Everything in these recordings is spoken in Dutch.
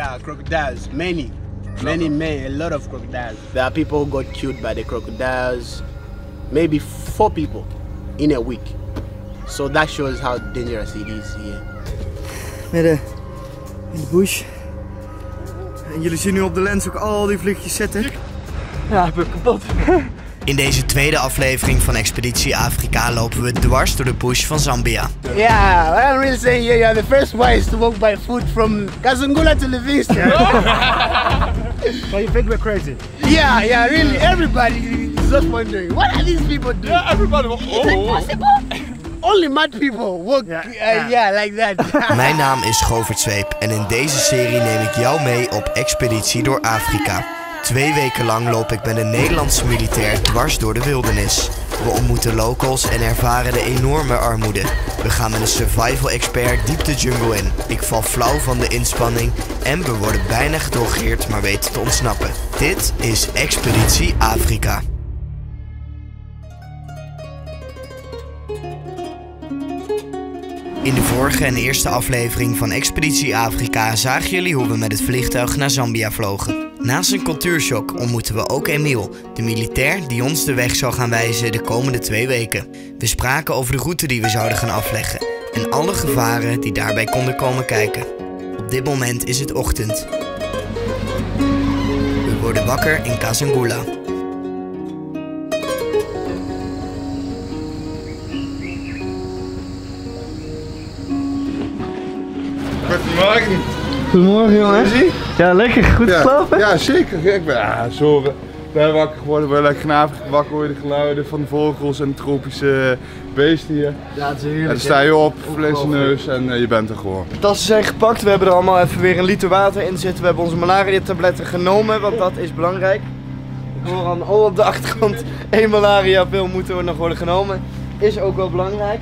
Yeah, crocodiles, many. Many, many, a lot of crocodiles. There are people who got killed by the crocodiles, maybe four people in a week. So that shows how dangerous it is here. Midden in de bush. En jullie zien nu op de lens ook al die vliegjes zitten. Ja, ik ben kapot. In deze tweede aflevering van Expeditie Afrika lopen we dwars door de bush van Zambia. Yeah, what I'm really saying here, you're the first ones to walk by foot from Kazungula to Livingston. So you think we're crazy? yeah, yeah, really, everybody is just wondering, what are these people doing? Yeah, everybody. Oh, Is it possible? Only mad people walk, Yeah, uh, yeah. yeah, like that. Mijn naam is Govert Zweep en in deze serie neem ik jou mee op expeditie door Afrika. Twee weken lang loop ik met een Nederlandse militair dwars door de wildernis. We ontmoeten locals en ervaren de enorme armoede. We gaan met een survival expert diep de jungle in. Ik val flauw van de inspanning en we worden bijna gedrogeerd maar weten te ontsnappen. Dit is Expeditie Afrika. In de vorige en eerste aflevering van Expeditie Afrika zagen jullie hoe we met het vliegtuig naar Zambia vlogen. Naast een cultuurshock ontmoeten we ook Emiel, de militair die ons de weg zou gaan wijzen de komende twee weken. We spraken over de route die we zouden gaan afleggen en alle gevaren die daarbij konden komen kijken. Op dit moment is het ochtend. We worden wakker in Kazangula. Goedemorgen. Goedemorgen jongens. Ja, lekker. Goed Ja, geslapen? ja, zeker. Ik ben ja, zo. We zijn wakker geworden, we zijn lekker vanavond wakker worden, de geluiden van de vogels en de tropische beesten hier. Ja, het is En heerlijk. dan sta je op, vlees in de neus en eh, je bent er gewoon. Tassen zijn gepakt. We hebben er allemaal even weer een liter water in zitten. We hebben onze malaria-tabletten genomen, want dat is belangrijk. Ik hoor al op de achtergrond één malaria-pil moeten we nog worden genomen. Is ook wel belangrijk.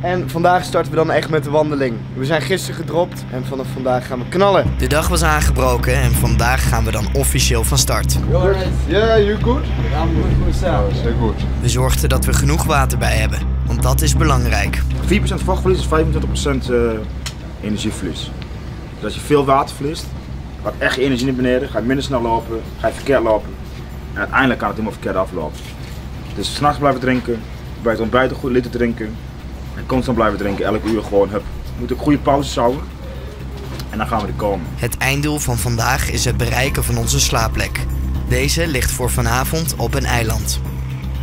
En vandaag starten we dan echt met de wandeling. We zijn gisteren gedropt en vanaf vandaag gaan we knallen. De dag was aangebroken en vandaag gaan we dan officieel van start. Ja, you good? Ja, goed goed. We zorgden dat we genoeg water bij hebben, want dat is belangrijk. 4% vochtverlies is 25% eh, energieverlies. Dus als je veel water verliest, gaat echt je energie naar beneden, ga je minder snel lopen, ga je verkeerd lopen. En uiteindelijk kan het helemaal verkeerd aflopen. Dus s'nachts blijven drinken, bij het ontbijt een goede liter drinken. En constant blijven drinken, elke uur gewoon hup. Moeten ook goede pauzes houden. En dan gaan we er komen. Het einddoel van vandaag is het bereiken van onze slaapplek. Deze ligt voor vanavond op een eiland.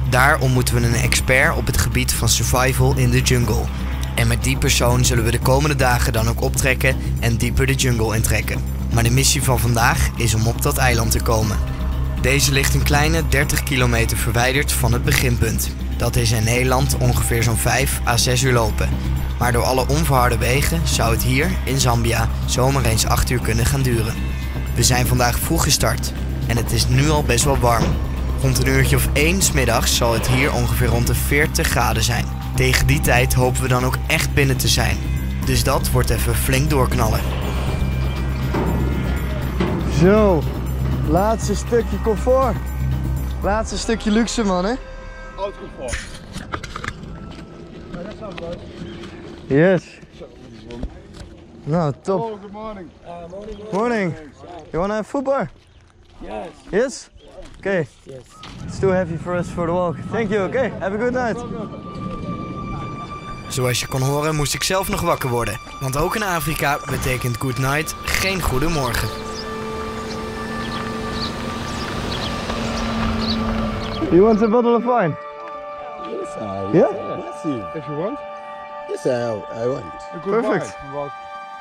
Daar ontmoeten we een expert op het gebied van survival in de jungle. En met die persoon zullen we de komende dagen dan ook optrekken en dieper de jungle intrekken. Maar de missie van vandaag is om op dat eiland te komen. Deze ligt een kleine 30 kilometer verwijderd van het beginpunt. Dat is in Nederland ongeveer zo'n 5 à 6 uur lopen. Maar door alle onverharde wegen zou het hier in Zambia zomaar eens 8 uur kunnen gaan duren. We zijn vandaag vroeg gestart en het is nu al best wel warm. Rond een uurtje of 1 's middags zal het hier ongeveer rond de 40 graden zijn. Tegen die tijd hopen we dan ook echt binnen te zijn. Dus dat wordt even flink doorknallen. Zo, laatste stukje comfort. Laatste stukje luxe, man, hè? Yes. Nou, top. Oh, good morning. Morning. You wanna have football? Yes. Yes? Okay. Yes. It's too heavy for us for the walk. Thank you, okay? Have a good night. Zoals je kon horen moest ik zelf nog wakker worden. Want ook in Afrika betekent good night geen goedemorgen. You want a bottle of wine? Yes, I, Yeah? If you want. Yes, I, I want. Perfect.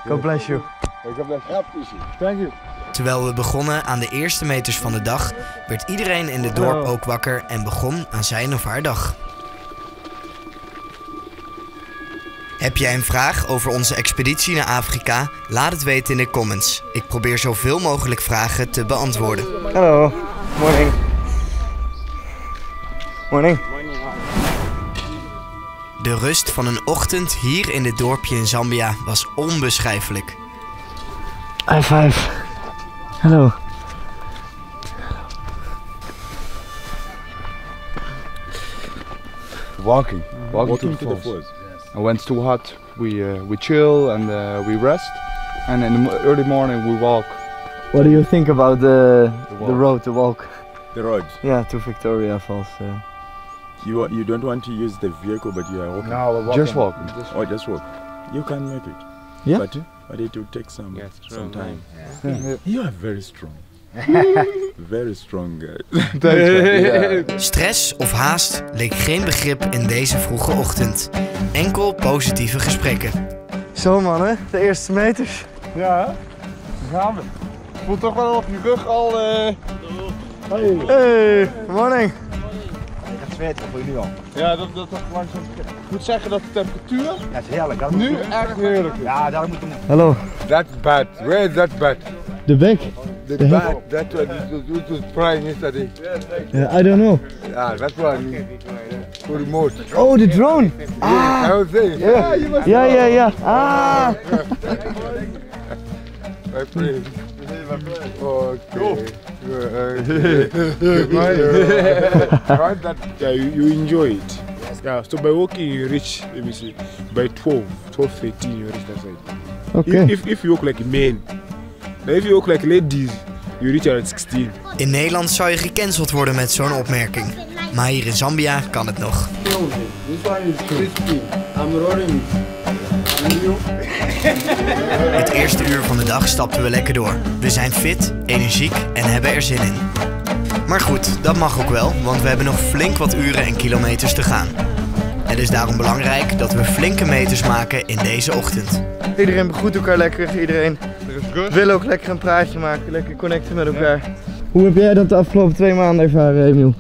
God bless you. God bless you. Thank you. Terwijl we begonnen aan de eerste meters van de dag, werd iedereen in het dorp ook wakker en begon aan zijn of haar dag. Heb jij een vraag over onze expeditie naar Afrika? Laat het weten in de comments. Ik probeer zoveel mogelijk vragen te beantwoorden. Hello. Morning. Morning. De rust van een ochtend hier in dit dorpje in Zambia was onbeschrijfelijk. High five. Hello. Walking. Walking, to, the falls. And when it's too hot, we uh, we chill and uh, we rest. And in the early morning, we walk What do you think about the the road, the walk? The road. Yeah, to Victoria Falls. Uh, You you don't want to use the vehicle, but you are walking. No, we're walking. just walk. Or just walk. You can make it. Yeah? But, but it will take some some time. You are very strong. very strong guy. Stress of haast leek geen begrip in deze vroege ochtend. Enkel positieve gesprekken. Zo man, hè? De eerste meters. Ja, daar gaan we. Ik voel toch wel op je rug al. eh, Hey, morning. Het zweet voor je nu al. Ja, dat, dat, dat langzaam. Ik moet zeggen dat de temperatuur Ja, het is heerlijk. Dat nu echt heerlijk. Ja, daar moet je Hallo. That's bad. Where is that bad? De bek? The bad. That one is was was flying yesterday. I don't know. Yeah, that's what I mean. For remote. Oh, de drone. I was saying. Ja, ja, ja. ja. Ah. My friend. Okay. How's that? Yeah, you, you enjoy it. Yeah, so by walking you reach, let me see, by 12, 12, 13 you reach that side. Oké. If, if, if you walk like men, now if you walk like ladies, you reach around 16. In Nederland zou je gecanceld worden met zo'n opmerking. Maar hier in Zambia kan het nog. This one is crispy. I'm rolling. Het eerste uur van de dag stapten we lekker door. We zijn fit, energiek en hebben er zin in. Maar goed, dat mag ook wel, want we hebben nog flink wat uren en kilometers te gaan. Het is daarom belangrijk dat we flinke meters maken in deze ochtend. Iedereen begroet elkaar lekker. Iedereen wil ook lekker een praatje maken. Lekker connecten met elkaar. Hoe heb jij dat de afgelopen twee maanden ervaren, Emiel?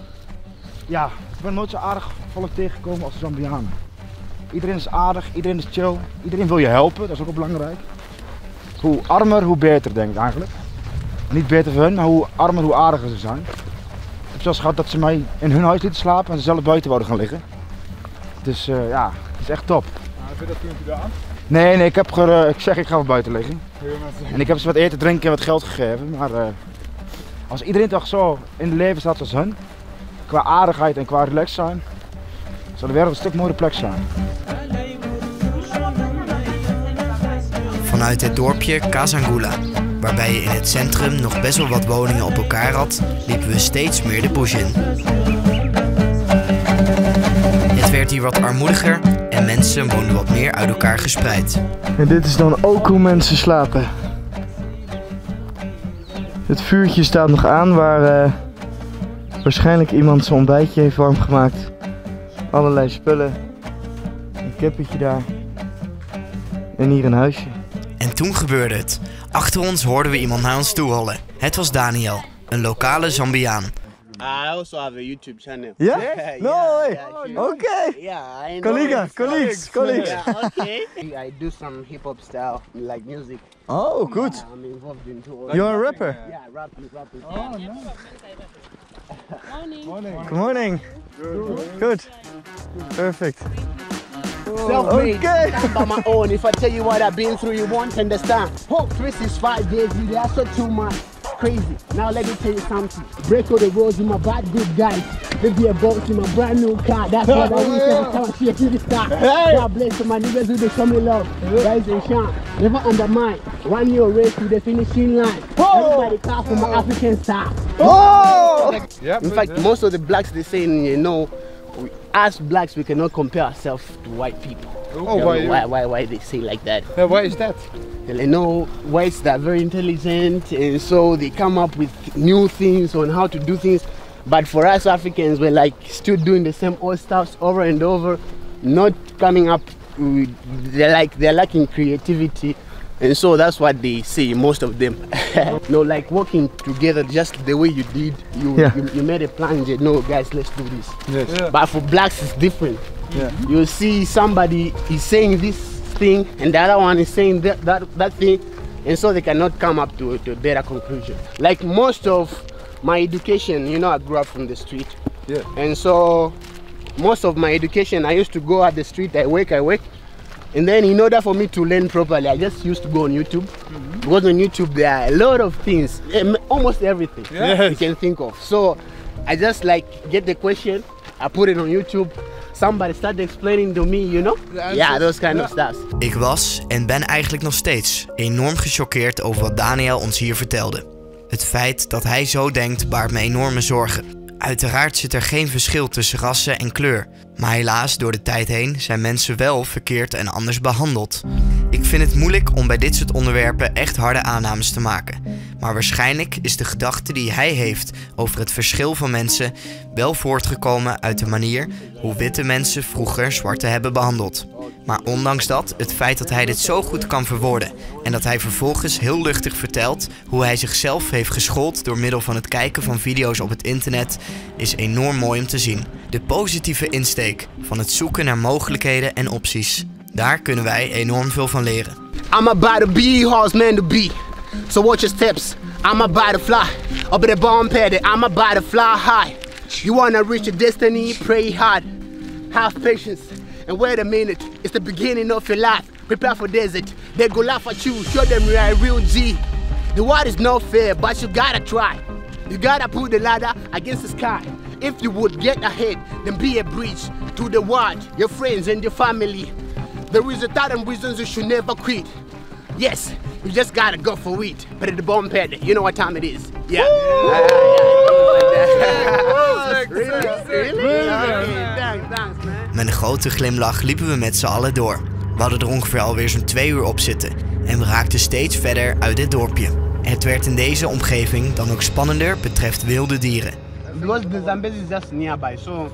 Ja, ik ben nooit zo aardig volk tegengekomen als de Zambianen. Iedereen is aardig, iedereen is chill, iedereen wil je helpen, dat is ook wel belangrijk. Hoe armer, hoe beter denk ik eigenlijk. Niet beter voor hun, maar hoe armer, hoe aardiger ze zijn. Ik heb zelfs gehad dat ze mij in hun huis lieten slapen en ze zelf buiten wouden gaan liggen. Dus eh, ja, het is echt top. Heb je dat toen gedaan? Nee, nee, ik heb ge- eh, ik zeg ik ga wel buiten liggen. En ik heb ze wat eten, drinken en wat geld gegeven. Maar eh, als iedereen toch zo in het leven staat als hun, qua aardigheid en qua relax zijn, zal de wereld een stuk mooier plek zijn. Vanuit het dorpje Kazangula, waarbij je in het centrum nog best wel wat woningen op elkaar had, liepen we steeds meer de bush in. Het werd hier wat armoediger en mensen woonden wat meer uit elkaar gespreid. En dit is dan ook hoe mensen slapen. Het vuurtje staat nog aan waar eh, waarschijnlijk iemand zijn ontbijtje heeft warm gemaakt. Allerlei spullen. Een kippetje daar. En hier een huisje. En toen gebeurde het. Achter ons hoorden we iemand naar ons toe hollen. Het was Daniel, een lokale Zambiaan. I also have a YouTube channel. Ja? Yeah, No yeah, way. yeah, sure. Oké. Yeah, I know. Collega, it's- colleagues, colleagues. Yeah, okay. I do some hip hop style, like music. Oh, good. Yeah, I'm involved in two. You're a rapper. Yeah, rapping, rapping. Good morning. Good. Perfect. Self-made. Okay. Stand by my own. If I tell you what I've been through, you won't understand. Hope 365 days, you that's not too much. Crazy. Now let me tell you something. Break all the rules with my bad good guys. Live your boats in my brand new car. That's what I wish every time I see a city star. God bless to my niggas who they show me love. Rise and shine. Never undermine. Run your race to the finishing line. Oh. Everybody clap for my African star. Oh. Ja, In fact, most of the blacks they say, you know, we, as blacks we cannot compare ourselves to white people. Oh, why- why, why, why they say like that? Why is that? You know, whites that are very intelligent, and so they come up with new things on how to do things. But for us Africans, we're like still doing the same old stuff over and over, not coming up. With, they're like they're lacking creativity, and so that's what they say. Most of them, no, like working together just the way you did. You Yeah. you, you made a plan. You said, no, guys, let's do this. Yes. But for blacks, it's different. Yeah. You see somebody is saying this thing and the other one is saying that, that, that thing, and so they cannot come up to, to a better conclusion. Like most of my education, you know, I grew up from the street. Yeah. And so most of my education, I used to go at the street, I work, I work. And then in order for me to learn properly, I just used to go on YouTube. Mm-hmm. Because on YouTube there are a lot of things, em- almost everything you Yes. can think of. So I just like get the question, I put it on YouTube. Somebody started explaining to me, you know? Yeah, those kind of stuff. Ik was en ben eigenlijk nog steeds enorm gechoqueerd over wat Daniel ons hier vertelde. Het feit dat hij zo denkt baart me enorme zorgen. Uiteraard zit er geen verschil tussen rassen en kleur. Maar helaas, door de tijd heen zijn mensen wel verkeerd en anders behandeld. Ik vind het moeilijk om bij dit soort onderwerpen echt harde aannames te maken. Maar waarschijnlijk is de gedachte die hij heeft over het verschil van mensen wel voortgekomen uit de manier hoe witte mensen vroeger zwarte hebben behandeld. Maar ondanks dat, het feit dat hij dit zo goed kan verwoorden en dat hij vervolgens heel luchtig vertelt hoe hij zichzelf heeft geschoold door middel van het kijken van video's op het internet, is enorm mooi om te zien. De positieve insteek van het zoeken naar mogelijkheden en opties. Daar kunnen wij enorm veel van leren. I'm about to be horse man to be. So watch your steps. I'm about to fly. Up the bomb. I'm about to fly high. You wanna reach your destiny? Pray hard. Have patience. And wait a minute. It's the beginning of your life. Prepare for desert. They go laugh at you. Show them you're a real G. The world is not fair, but you gotta try. You gotta put the ladder against the sky. If you would get ahead, then be a bridge to the world, your friends and your family. There is a thousand reasons you should never quit. Yes, you just gotta go for it. But at the bomb pad, you know what time it is. Yeah. Really? Really? Okay, Thanks, thanks, man. Met een grote glimlach liepen we met z'n allen door. We hadden er ongeveer alweer zo'n twee uur op zitten en we raakten steeds verder uit dit dorpje. Het werd in deze omgeving dan ook spannender betreft wilde dieren. Because the Zambezi is just nearby, so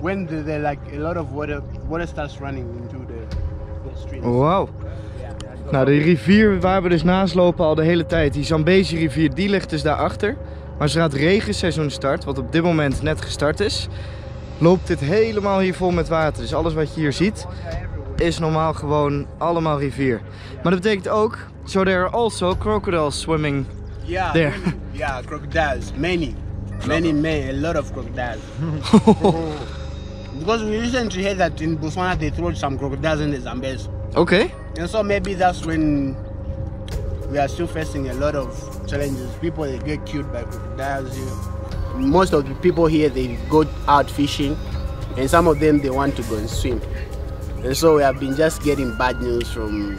when the, the like a lot of water water starts running into the, the streams. Wauw. Nou, de rivier waar we dus naast lopen al de hele tijd, die Zambezi rivier, die ligt dus daarachter. Maar zodra het regenseizoen start, wat op dit moment net gestart is, loopt dit helemaal hier vol met water. Dus alles wat je hier ziet, is normaal gewoon allemaal rivier. Maar dat betekent ook, so there are also crocodiles swimming. Yeah, There. many- yeah, crocodiles, many, many, many, a lot of crocodiles. because we recently heard that in Botswana they throw some crocodiles in the Zambezi, Oké. and so maybe that's when we are still facing a lot of challenges. People they get killed by crocodiles. Most of the people here they go out fishing, and some of them they want to go and swim, and so we have been just getting bad news from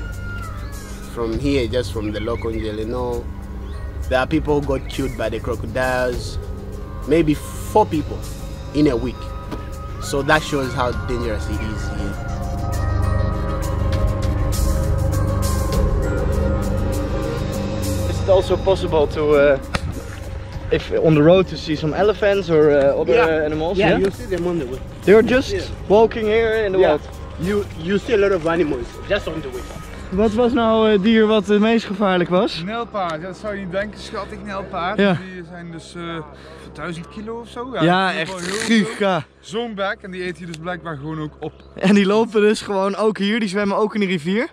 from here, just from the local jail. You know, there are people who got killed by the crocodiles, maybe four people in a week. So that shows how dangerous it is here. Is it also possible to, uh, if on the road to see some elephants or uh, other uh, animals? Yeah, you see them on the way. They're just Yeah. walking here in the Yeah. wild. You you see a lot of animals just on the way. Wat was nou het dier wat het meest gevaarlijk was? Nijlpaard, ja, dat zou je niet denken, schat ik, nijlpaard. Ja. Die zijn dus eh 1000 kilo of zo. Ja, die echt giga. Zo'n bek en die eet je dus blijkbaar gewoon ook op. En die lopen dus gewoon ook hier, die zwemmen ook in de rivier.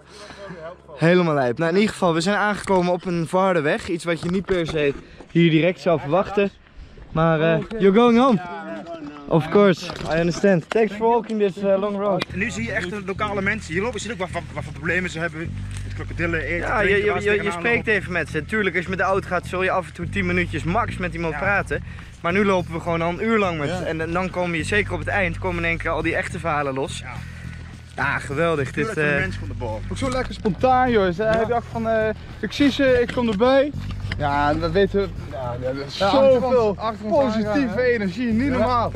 Helemaal lijp. Nou, in ieder geval, we zijn aangekomen op een vaarderweg. Iets wat je niet per se hier direct zou verwachten. Maar, eh, you're going home? Of course, I understand. Thanks for walking this uh, long road. En nu zie je echt de lokale mensen. Hier lopen ze ook wat, wat, wat voor problemen ze hebben. Met krokodillen, eten, Ja, je, je, je, spreekt even met ze. Tuurlijk, als je met de auto gaat, zul je af en toe 10 minuutjes max met iemand Ja. praten. Maar nu lopen we gewoon al een uur lang met Ja. En, dan kom je, zeker op het eind, komen in één keer al die echte verhalen los. Ja. Ja, geweldig. Dit, eh, mensen van de boven. Ook zo lekker spontaan, joh. Ze heb je echt van, eh, ik zie ze, ik kom erbij. Ja, dat weten we. Ja, dat is zoveel positieve energie, niet normaal.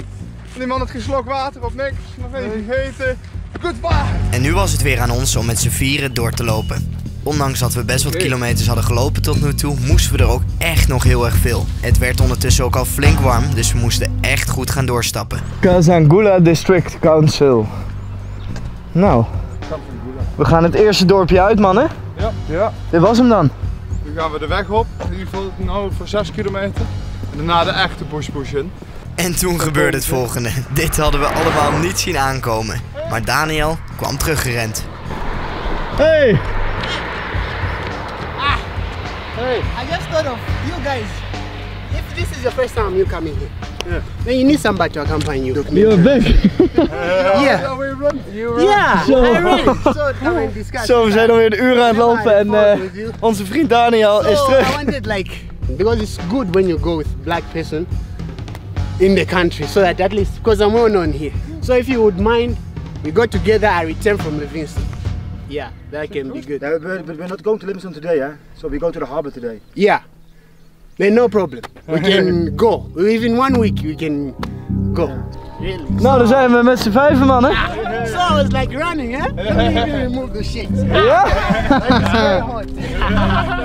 Die man had geen slok water op niks, nog even gegeten. Goodbye! En nu was het weer aan ons om met z'n vieren door te lopen. Ondanks dat we best wat kilometers hadden gelopen tot nu toe, moesten we er ook echt nog heel erg veel. Het werd ondertussen ook al flink warm, dus we moesten echt goed gaan doorstappen. Kazangula District Council. Nou, we gaan het eerste dorpje uit, mannen. Ja, ja. Dit was hem dan. Nu gaan we de weg op, in ieder geval nou voor 6 kilometer. En daarna de echte bush push in. En toen gebeurde het volgende. Dit hadden we allemaal niet zien aankomen. Maar Daniel kwam teruggerend. Hey! I just thought of you guys. If this is your first time you coming here, then you need somebody to accompany you. You're back. Yeah. Yeah. Zo. I really. So come and discuss. Zo, we zijn alweer een uur aan het lopen en you. onze vriend Daniel is So I terug. wanted like because it's good when you go with black person in the country, so that at least because I'm well known here. So if you would mind, we go together. I return from Livingston. Yeah, that can be good. Yeah, we- we're not going to Livingston today, huh? So we go to the harbor today. Yeah. No problem. We can go. Even one week we can go. Really. Nou, dan zijn we met z'n vijven man, hè? So it's like running, huh? Me even remove the shit. Ja?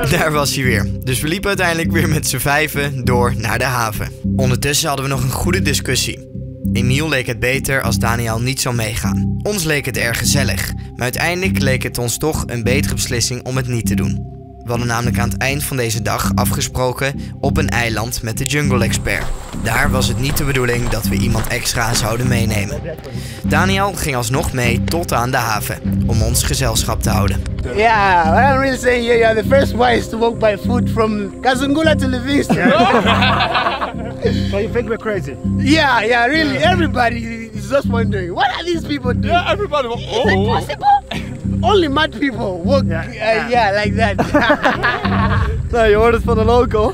Daar was hij weer. Dus we liepen uiteindelijk weer met z'n vijven door naar de haven. Ondertussen hadden we nog een goede discussie. Emiel leek het beter als Daniel niet zou meegaan. Ons leek het erg gezellig, maar uiteindelijk leek het ons toch een betere beslissing om het niet te doen. We hadden namelijk aan het eind van deze dag afgesproken op een eiland met de Jungle Expert. Daar was het niet de bedoeling dat we iemand extra zouden meenemen. Daniel ging alsnog mee tot aan de haven om ons gezelschap te houden. Yeah, what I'm really saying here, you're the first ones to walk by foot from Kazungula to Livingston. So you think we're crazy? yeah, yeah, really. Everybody is just wondering, what are these people doing? Yeah, everybody. Is it possible? Only mad people walk, yeah, yeah like that. Nou, je hoort het van de local.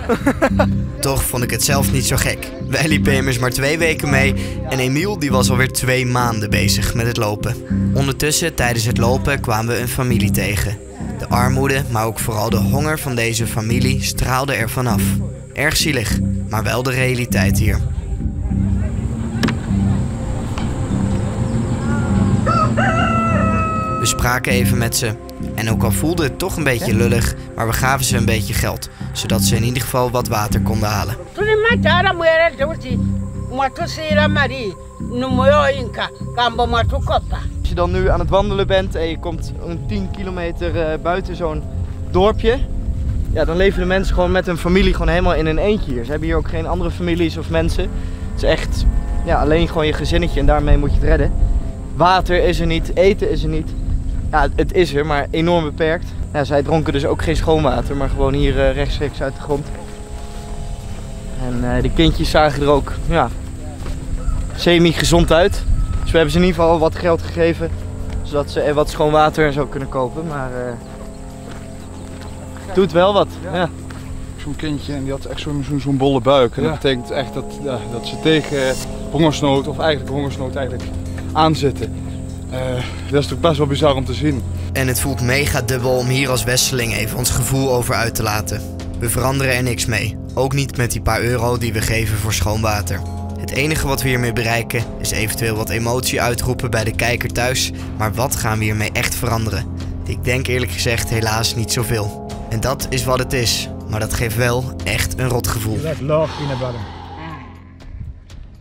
Toch vond ik het zelf niet zo gek. Wij liepen immers maar twee weken mee en Emiel die was alweer twee maanden bezig met het lopen. Ondertussen tijdens het lopen kwamen we een familie tegen. De armoede, maar ook vooral de honger van deze familie straalde er vanaf. Erg zielig, maar wel de realiteit hier. We spraken even met ze. En ook al voelde het toch een beetje lullig, maar we gaven ze een beetje geld. Zodat ze in ieder geval wat water konden halen. Als je dan nu aan het wandelen bent en je komt een 10 kilometer eh, buiten zo'n dorpje, ja, dan leven de mensen gewoon met hun familie gewoon helemaal in een eentje hier. Ze hebben hier ook geen andere families of mensen. Het is echt ja, alleen gewoon je gezinnetje en daarmee moet je het redden. Water is er niet, eten is er niet. Ja, het is er, maar enorm beperkt. Ja, zij dronken dus ook geen schoon water, maar gewoon hier eh, rechtstreeks uit de grond. En eh, de kindjes zagen er ook ja, semi-gezond uit. Dus we hebben ze in ieder geval wat geld gegeven. Zodat ze wat schoon water en zo kunnen kopen. Maar eh doet wel wat. Ja. Zo'n kindje en die had echt zo'n bolle buik. En dat betekent echt dat, dat ze tegen hongersnood, of eigenlijk hongersnood eigenlijk, aanzitten. Eh, dat is toch best wel bizar om te zien. En het voelt mega dubbel om hier als Westeling even ons gevoel over uit te laten. We veranderen er niks mee. Ook niet met die paar euro die we geven voor schoon water. Het enige wat we hiermee bereiken is eventueel wat emotie uitroepen bij de kijker thuis. Maar wat gaan we hiermee echt veranderen? Ik denk eerlijk gezegd helaas niet zoveel. En dat is wat het is. Maar dat geeft wel echt een rot gevoel. Is love peanut butter.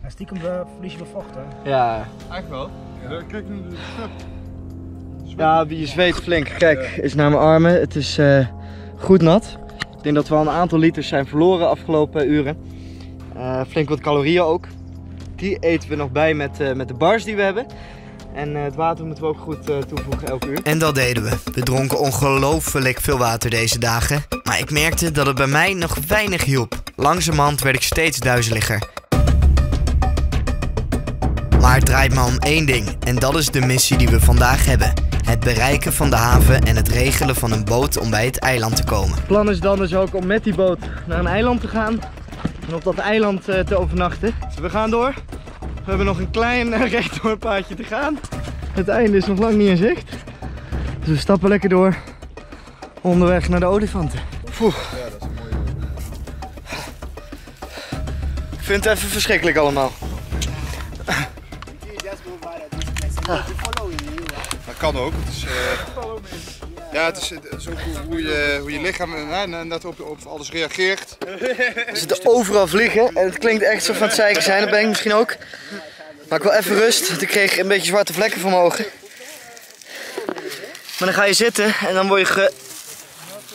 En stiekem uh, verlies je wel vocht, hè? Ja. Eigenlijk wel. Ja. Kijk nu de Ja, je zweet flink. Kijk, is naar mijn armen. Het is eh, goed nat. Ik denk dat we al een aantal liters zijn verloren afgelopen uren. Eh, flink wat calorieën ook. Die eten we nog bij met, eh, met de bars die we hebben. En eh, het water moeten we ook goed eh, toevoegen elke uur. En dat deden we. We dronken ongelooflijk veel water deze dagen. Maar ik merkte dat het bij mij nog weinig hielp. Langzamerhand werd ik steeds duizeliger. Maar het draait maar om één ding. En dat is de missie die we vandaag hebben. Het bereiken van de haven en het regelen van een boot om bij het eiland te komen. Het plan is dan dus ook om met die boot naar een eiland te gaan. En op dat eiland eh, te overnachten. Dus we gaan door. We hebben nog een klein uh, rechtdoorpaadje te gaan. Het einde is nog lang niet in zicht. Dus we stappen lekker door. Onderweg naar de olifanten. Poeh. Ik vind het even verschrikkelijk allemaal. Kan ook. Het is, eh, ja, het is, het is ook hoe, hoe je, hoe je lichaam eh, net op, op alles reageert. We zitten overal vliegen en het klinkt echt zo van het zeiken zijn. Dat ben ik misschien ook. Maar ik wil even rust, want ik kreeg een beetje zwarte vlekken voor mijn ogen. Maar dan ga je zitten en dan word je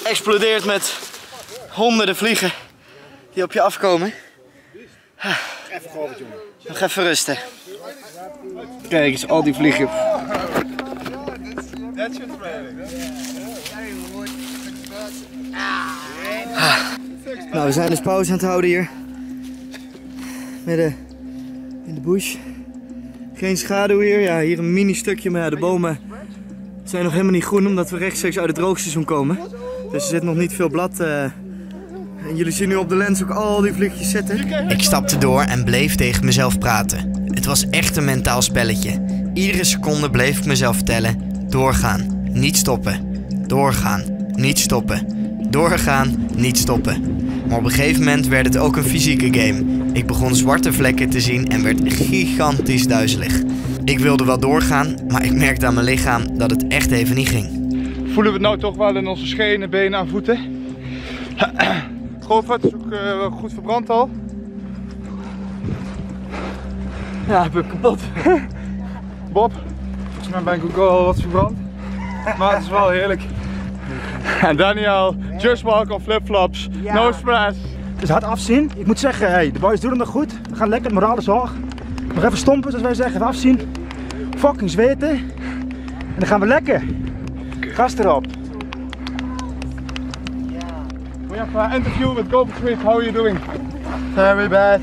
geëxplodeerd met honderden vliegen die op je afkomen. Even gehoord, jongen. Nog even rusten. Kijk eens, al die vliegen. Nou, we zijn dus pauze aan het houden hier. Midden in de bush. Geen schaduw hier. Ja, hier een mini stukje, maar ja, de bomen zijn nog helemaal niet groen omdat we rechtstreeks uit het droogseizoen komen. Dus er zit nog niet veel blad. eh. En jullie zien nu op de lens ook al die vliegjes zitten. Ik stapte door en bleef tegen mezelf praten. Het was echt een mentaal spelletje. Iedere seconde bleef ik mezelf vertellen: doorgaan, niet stoppen. Doorgaan, niet stoppen. Doorgaan, niet stoppen. Maar op een gegeven moment werd het ook een fysieke game. Ik begon zwarte vlekken te zien en werd gigantisch duizelig. Ik wilde wel doorgaan, maar ik merkte aan mijn lichaam dat het echt even niet ging. Voelen we het nou toch wel in onze schenen, benen en voeten? Govert is ook uh, goed verbrand al. Ja, ik ben kapot. Bob, volgens mij ben ik ook al wat verbrand. Maar het is wel heerlijk. En Daniel, just walk on flipflops, ja. no stress. Het is hard afzien. Ik moet zeggen, hey, de boys doen het nog goed. We gaan lekker, het moraal is hoog. Nog even stompen, zoals wij zeggen, even afzien. Fucking zweten. En dan gaan we lekker. Gas erop. We have an interview with Go Swift. How are you doing? Very bad.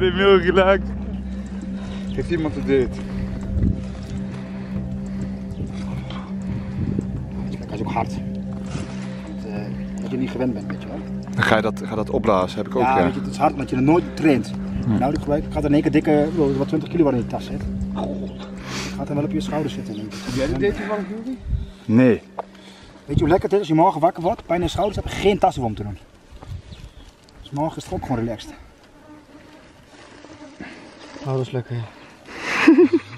De mail gelaakt. Heeft iemand het deed? Hard. Dat, uh, dat je niet gewend bent, weet je wel. Dan ga je dat, ga dat opblazen, heb ik ook. Ja, Ja, Weet je, het is hard omdat je er nooit traint. Nou, ik, ik had in één keer dikke, wat 20 kilo wat in je tas zit. Het gaat dan wel op je schouders zitten. Denk ik. Heb jij dit deed toevallig, Juri? Nee. Weet je hoe lekker het is als je morgen wakker wordt, pijn in je schouders hebt, geen tas om te doen. Dus morgen is het ook gewoon relaxed. Oh, dat is lekker.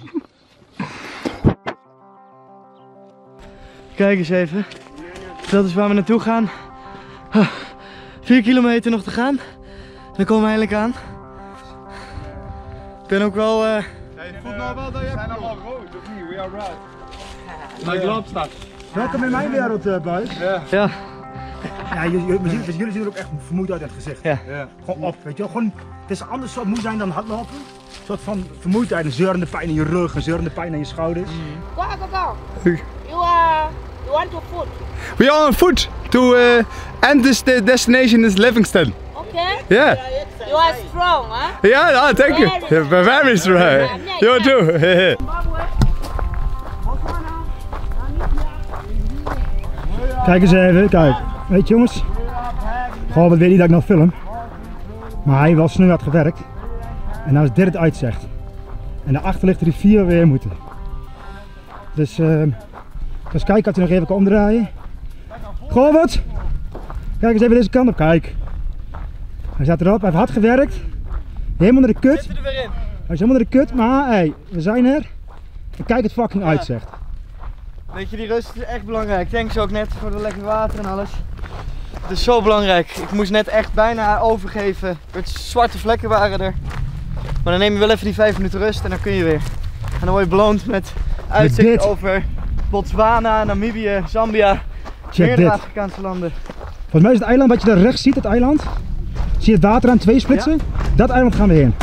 Kijk eens even. Dat is waar we naartoe gaan. Ah, Vier kilometer nog te gaan. Dan komen we eindelijk aan. Ik ben ook wel... eh, Je voelt nou wel dat je zijn allemaal rood, of niet? We are red. Like lobster. Welkom in mijn wereld, uh, boys. Ja. ja, Ja, jullie, jullie, zien- jullie zien er ook echt vermoeid uit in het gezicht. Ja. Ja. Gewoon op, weet je wel. Gewoon, het is een ander soort moe zijn dan hardlopen. Een soort van vermoeidheid, een zeurende pijn in je rug, een zeurende pijn aan je schouders. Go, go, go. You are. You want to food? We are on foot to uh, and this the destination is Livingston. Okay. Yeah. You are strong, huh? Yeah, no, thank you. Very Yeah, very strong. You too. Kijk eens even, kijk. Weet je jongens, gewoon wat weet niet dat ik nog film. Maar hij heeft wel snel hard gewerkt. En nou is dit het uitzicht. En daarachter ligt de rivier we weer moeten. Dus, eh dus kijk, had hij nog even kan omdraaien. Wat. Kijk eens even deze kant op, kijk. Hij staat erop, hij heeft hard gewerkt. Helemaal naar de kut. Hij is helemaal naar de kut, maar hey, we zijn er. En kijk het fucking uitzicht. Weet je, die rust is echt belangrijk. Thanks ook net voor de lekker water en alles. Het is zo belangrijk. Ik moest net echt bijna overgeven. Er werd zwarte vlekken waren er. Maar dan neem je wel even die vijf minuten rust en dan kun je weer. En dan word je beloond met uitzicht over Botswana, Namibië, Zambia. Check meerdere dit. Afrikaanse landen. Volgens mij is het eiland wat je daar rechts ziet, het eiland. Zie je het water aan twee splitsen? Dat eiland gaan we heen.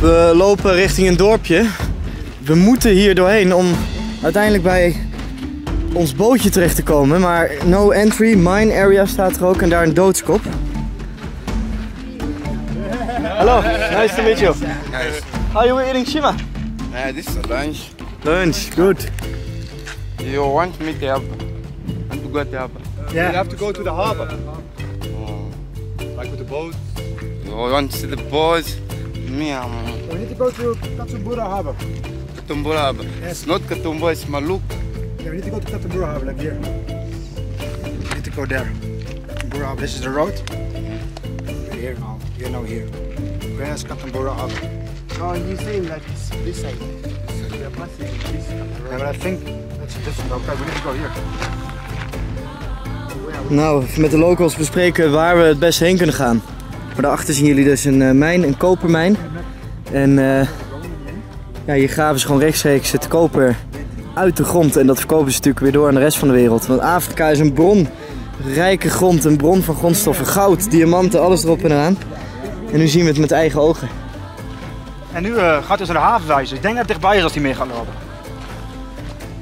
We lopen richting een dorpje. We moeten hier doorheen om uiteindelijk bij ons bootje terecht te komen. Maar no entry, mine area staat er ook en daar een doodskop. Hallo, nice to meet you. Nice. How are you eating shima? Uh, this is a lunch. Lunch, good. You want me to have to go to have Yeah. You have to go to the harbor. Oh. Like with the boat. You want to see the boys? Me, I'm We need to go to Katumbura Harbor. Katumbura Harbor. It's not Katumbura, it's Maluk. Yeah, we need to go to Katumbura Harbor, like here. We need to go there. Katumbura Harbor. This is the road. We're here now. Here now here. Where's Katumbura Harbor? Oh, you saying that it's this side. Yeah, but I think that's a different. Okay, we need to go here. Nou, met de locals bespreken waar we het beste heen kunnen gaan. Maar daarachter zien jullie dus een eh, mijn, een kopermijn. En eh, ja, hier graven ze gewoon rechtstreeks het koper uit de grond. En dat verkopen ze natuurlijk weer door aan de rest van de wereld. Want Afrika is een bron, rijke grond, een bron van grondstoffen. Goud, diamanten, alles erop en eraan. En nu zien we het met eigen ogen. En nu eh, gaat hij dus naar de haven wijzen. Ik denk dat het dichtbij is als hij mee gaat lopen.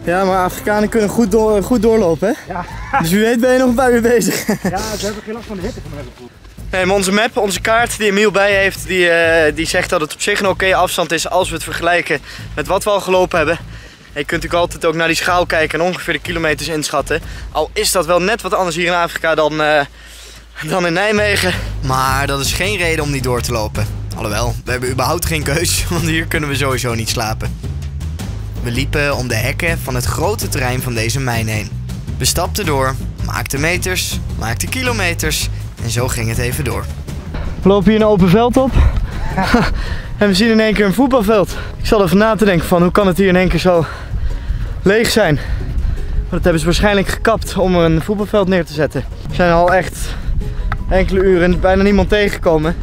Ja, maar Afrikanen kunnen goed, door, goed doorlopen, hè? Ja. Dus wie weet ben je nog een paar uur bezig. Ja, ze hebben geen last van de hitte van mijn gevoel. Nee, maar onze map, onze kaart die Emiel bij heeft, die, eh, die zegt dat het op zich een oké afstand is als we het vergelijken met wat we al gelopen hebben. En je kunt natuurlijk altijd ook naar die schaal kijken en ongeveer de kilometers inschatten. Al is dat wel net wat anders hier in Afrika dan, eh, dan in Nijmegen. Maar dat is geen reden om niet door te lopen. Alhoewel, we hebben überhaupt geen keus, want hier kunnen we sowieso niet slapen. We liepen om de hekken van het grote terrein van deze mijn heen. We stapten door, maakten meters, maakten kilometers en zo ging het even door. We lopen hier een open veld op. en we zien in één keer een voetbalveld. Ik zat even na te denken van hoe kan het hier in één keer zo leeg zijn. Maar dat hebben ze waarschijnlijk gekapt om er een voetbalveld neer te zetten. We zijn al echt enkele uren bijna niemand tegengekomen.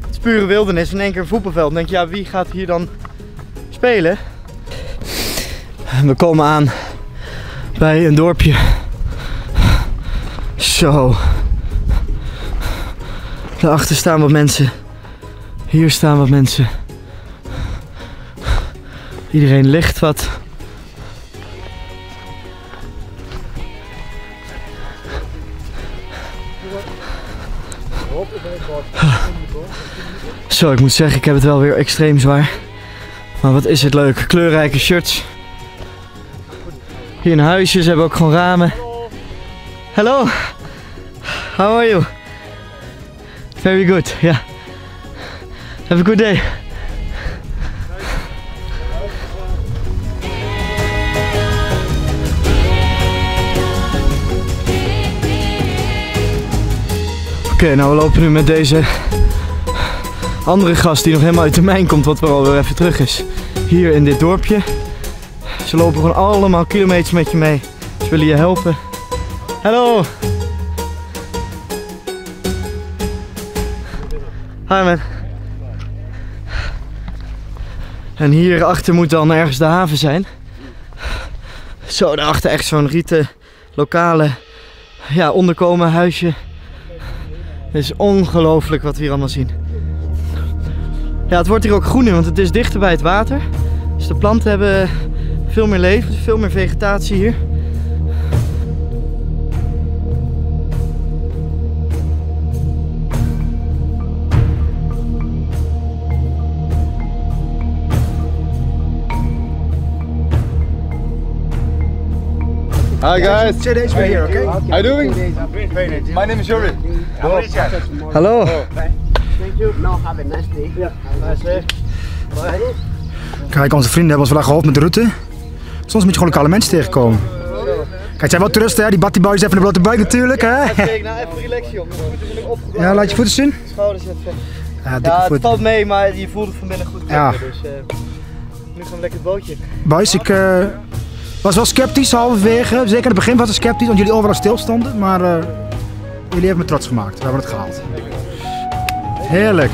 Het is pure wildernis, in één keer een voetbalveld. Dan denk je, ja, wie gaat hier dan spelen? We komen aan bij een dorpje. Zo. Daarachter staan wat mensen. Hier staan wat mensen. Iedereen ligt wat. Zo, ik moet zeggen, ik heb het wel weer extreem zwaar. Maar wat is het leuk. Kleurrijke shirts. Hier een huisje, ze hebben ook gewoon ramen. Hello. How are you? Very good, yeah. Have a good day. Oké, nou we lopen nu met deze andere gast die nog helemaal uit de mijn komt, wat wel weer even terug is. Hier in dit dorpje. Ze lopen gewoon allemaal kilometers met je mee. Ze willen je helpen. Hallo! Hi man. En hierachter moet dan ergens de haven zijn. Zo, daarachter echt zo'n rieten lokale ja, onderkomen huisje. Het is ongelooflijk wat we hier allemaal zien. Ja, het wordt hier ook groener, want het is dichter bij het water. Dus de planten hebben veel meer leven, veel meer vegetatie hier. Hi guys. Two days we're here, okay? How you doing? My name is Yuri. Hallo. Thank you. Now have a nice day. Nice. Bye. Kijk, onze vrienden hebben ons vandaag geholpen met de route. Soms moet je gewoon lokale mensen tegenkomen. Kijk, het zijn wel toeristen, hè? Die Batty Boys even de blote buik natuurlijk, hè? Kijk, nou even nog opgevallen. Ja, laat je voeten zien. Schouders even. Ja, dikke Ja, het valt mee, maar je voelt het van binnen goed Ja. Dus eh, nu gaan we lekker het bootje. Boys, ik eh, was wel sceptisch halverwege. Zeker in het begin was ik sceptisch, want jullie overal stilstonden. Maar eh, jullie hebben me trots gemaakt. We hebben het gehaald. Heerlijk.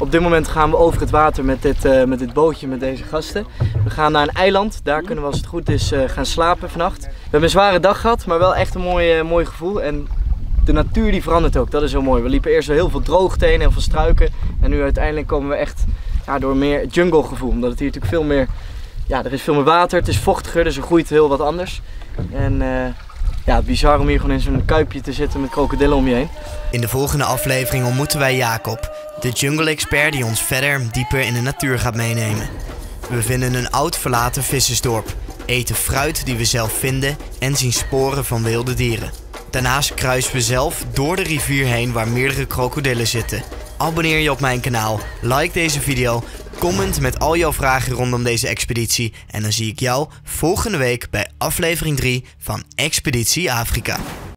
Op dit moment gaan we over het water met dit, eh, met dit bootje met deze gasten. We gaan naar een eiland. Daar kunnen we als het goed is eh, gaan slapen vannacht. We hebben een zware dag gehad, maar wel echt een mooi, eh, mooi gevoel. En de natuur die verandert ook. Dat is heel mooi. We liepen eerst heel veel droogte heen, heel veel struiken. En nu uiteindelijk komen we echt ja, door meer jungle gevoel. Omdat het hier natuurlijk veel meer... Ja, er is veel meer water. Het is vochtiger, dus er groeit heel wat anders. En ja, bizar om hier gewoon in zo'n kuipje te zitten met krokodillen om je heen. In de volgende aflevering ontmoeten wij Jacob, de jungle-expert die ons verder dieper in de natuur gaat meenemen. We vinden een oud verlaten vissersdorp, eten fruit die we zelf vinden en zien sporen van wilde dieren. Daarnaast kruisen we zelf door de rivier heen waar meerdere krokodillen zitten. Abonneer je op mijn kanaal, like deze video, comment met al jouw vragen rondom deze expeditie en dan zie ik jou volgende week bij aflevering 3 van Expeditie Afrika.